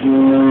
Mm-hmm.